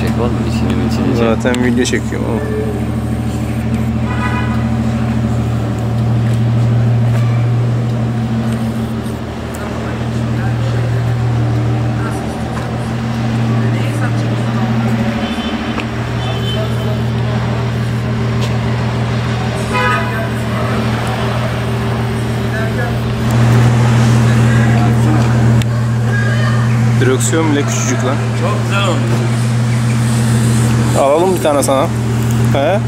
Çek oğlum içini içini çek. Zaten video çekiyorum oğlum. Direksiyon bile küçücük lan. Çok güzel olmuş. Alalım bir tane sana. He?